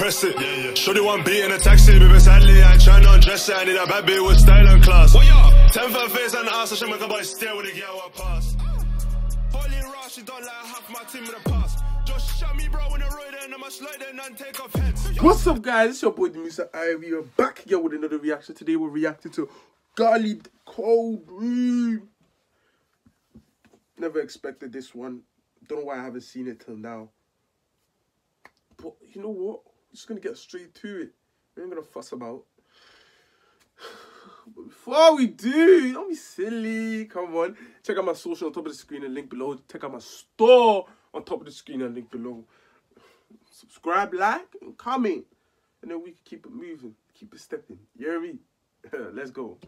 press it. Yeah, yeah. Shorty one beat in a taxi, baby, sadly, I ain't trying to undress it. I need a bad bitch with style and class. What ya? Ten for face and ass, I should make a boy stare when he get out pass. Holy Ross, she don't like half my team in the past. Just shut me, bro, in the road, and I'ma slide and take off heads. What's up, guys? It's your boy, Mr. Ivy. We're back here with another reaction. Today, we're reacting to Gully Cold Room. Never expected this one. Don't know why I haven't seen it till now. But you know what? I'm just gonna get straight to it. We ain't gonna fuss about. But before we do, don't be silly. Come on. Check out my social on top of the screen and link below. Check out my store on top of the screen and link below. Subscribe, like, and comment. And then we can keep it moving, keep it stepping. You hear me? Let's go.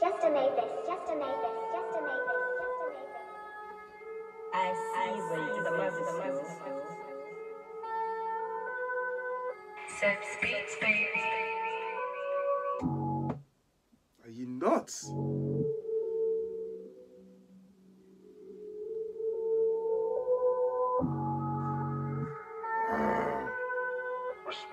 Just a made this, just a made this, just a made this, just a made this. I see where you the mother, the mother. Sex beats, baby. Are you nuts?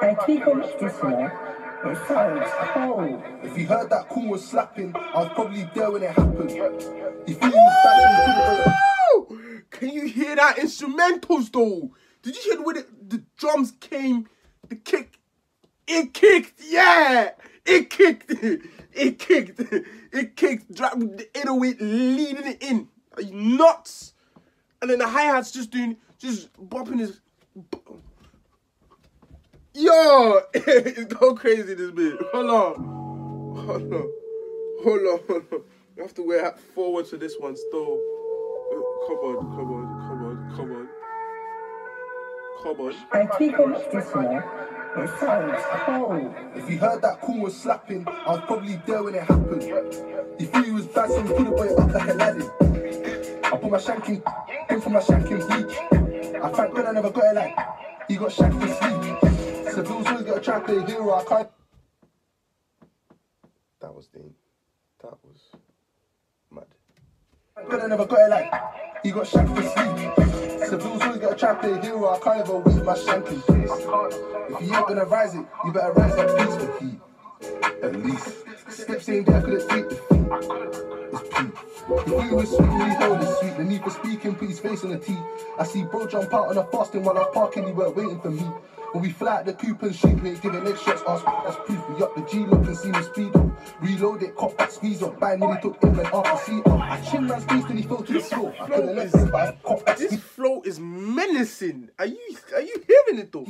I tweak on this one. It sounds cold. If you heard that cool was slapping, I was probably there when it happened. If you was back Can you hear that instrumentals though? Did you hear the way the, the drums came? The kick, it kicked, yeah, it kicked, it kicked, it kicked. With the 808 leading it in. Are you nuts? And then the hi hats just doing, just bopping his. Yo, it's go crazy this bit. Hold on, hold on, hold on, hold on. You have to wear forward to this one still. Come on, come on, come on, come on. Come. I tweak on this one. It sounds cold. If you heard that cool was slapping, I was probably there when it happened. If you was bad, so we put it boy up like Aladdin. I put my shanking, in for my shanking bleach. I thank God I never got it like he got shanked for sleep. So Bill's always got a track to a hero, I can't. That was the. That was mad. God I never got it like he got shanked for sleep. So Bill's always got a to a hero, I can't ever wait my shanking. If you ain't gonna rise it, you better rise up peace for heat. At least. Steps ain't there, I couldn't take the. It's peak. If we was sweet, we held it sweet. The need for speaking, put his face on the T. I see bro jump out on a fasting while I'm parking, he weren't waiting for me. When we fly at the coop and shoot, ain't giving leg shots, ask that's proof. We up the G look and see me speed up. Reload it, cop that squeeze up. Bang, nearly took England off the seat up. I chin man's face and he fell to the floor. I couldn't let him, I cop that This flow is menacing. Are you are you hearing it though?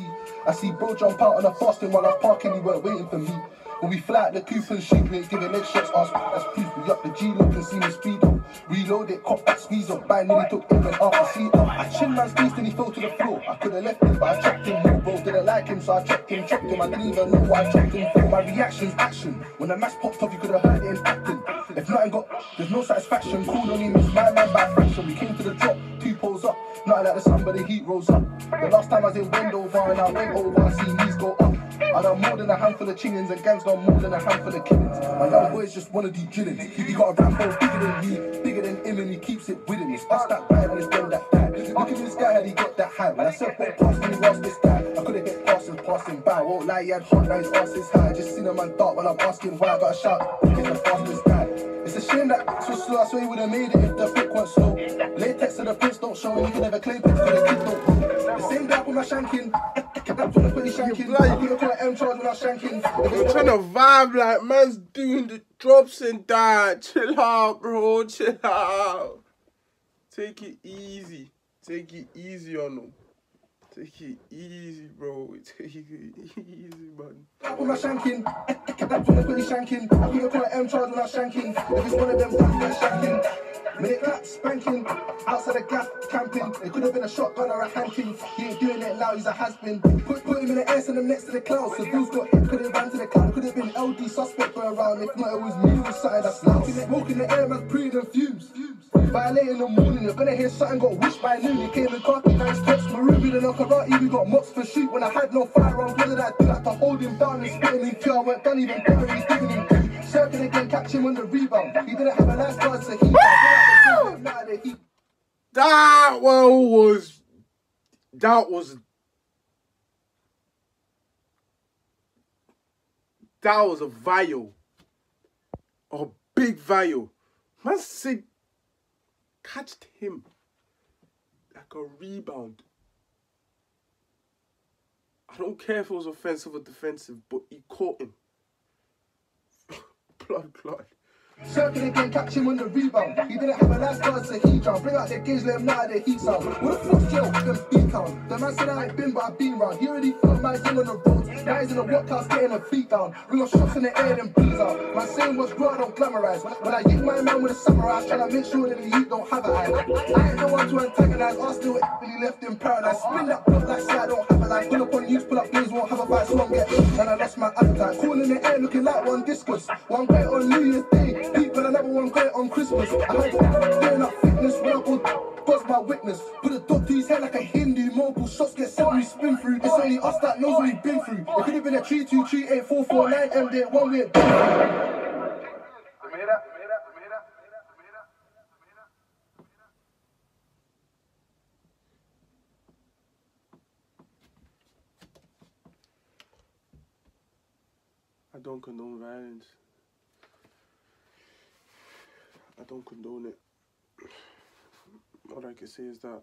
I see bro jump out on a fasting while I'm parking, he weren't waiting for me. When we fly at the coop and shoot, ain't giving leg shots, ask that's proof. We up the G look and see me speed up. Reload it, that squeeze up. Bang, nearly took England off the seat up. I chin man's face and he fell to the floor. I could've left him, but I checked him. No, bro didn't like him, so I checked him, checked him. I didn't even know what I checked him for. My reaction's action. When the mask popped off, you could've heard it in acting. If nothing got, there's no satisfaction. Cool on him, it's my man by fraction. We came to the drop, two poles up. Nothing like the sun, but the heat rose up. The last time I was in Wendover and I went over, I see knees go up. I done more than a handful of chingins and gangs done more than a handful of killings. My young boys just wanna do drillings. He got a Rambo bigger than me, bigger than him, and he keeps it with him. It's us that bad when it's that bad. Look at this guy, how he got that high. When I said, what past me, lost this guy. I couldn't get past him, passing by. Won't oh, lie, he had hot, now his ass is high. Just seen him on dark while I'm asking why I got a shout. He's the fastest guy. It's a shame that so slow. I swear he would have made it if the pick weren't slow. Latex to the prints don't show, and you can never claim picks for the kid don't know. The same guy with my shanking. That's when I put the shanking. I couldn't call it M charge when shanking. I'm trying to vibe like man's doing the drops and that. Chill out, bro. Chill out. Take it easy. Take it easy on them. Take it easy, bro. Take it easy, man. with my shanking. That's when I put shanking. I call it M charge when I was shanking. If it's one of them, that's when shanking. Minute clap spanking. Outside the gap camping. It could have been a shotgun or a hanking. He ain't doing it now, he's a has been. Put, put him in the air, send him next to the clouds. So Bill's got hit, could have ran to the cloud. Could have been LD suspect for a round. If not, it was me who started that's loud. Walking the air, man's breathing fumes. Violate in the morning, you're gonna hear something got wished by noon. You came in khaki, nice tops, maroon, and a karate. We got mops for shoot when I had no firearms. What did I do? Like to hold him down and spit him in two. I went done even better, he's digging him. Circle again, catch him on the rebound. He didn't have a nice guard, so he. Now that he That one was. That was. that was a vial. A big vial. Man said catched him like a rebound. I don't care if it was offensive or defensive, but he caught him. Blood clot. Again, catch him on the rebound. He didn't have a last chance, so he drowned. Bring out the gauge, let him know how the heat sound. What the fuck's jail? Them beat count. The man said I ain't been, but I've been round. He already felt my thing on the road. He's in the workhouse getting a feet down. Of shots in the air, then breeze out. My saying was I don't glamorize. When I hit my man with a samurai, trying to make sure that the youth don't have a eye. I ain't the one to antagonize. I still really left in paradise. Spin that block like say I don't have a life. Pull up on youth, pull up games, won't have a fight, so I'm get. And I lost my appetite. Cool in the air, looking like one discus. One great on New Year's Day. People, another one great on Christmas. I heard doing up fitness, put God's my witness. Put a dot to his head like a Hindu. Multiple shots get sent, we spin through. It's only us that knows what we've been through. It could have been a 3 2 3 8 4 4 9 M one way. I don't condone violence. I don't condone it. All I can say is that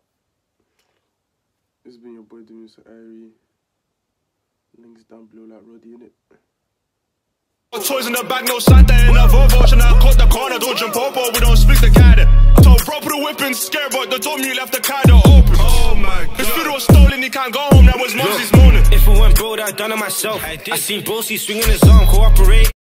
it's been your boy Dmusa Ire. Links down below like Roddy in it. Toys in the bag, no Santa in a Volvo. And I cut the corner, don't jump over, we don't speak the car. Told bro, put the whipping, scared, but they told me you left the car door open. Oh my god. His food was stolen, he can't go home, that was Moses' it went broke, I done it myself. I seen Broski swinging his arm, cooperate.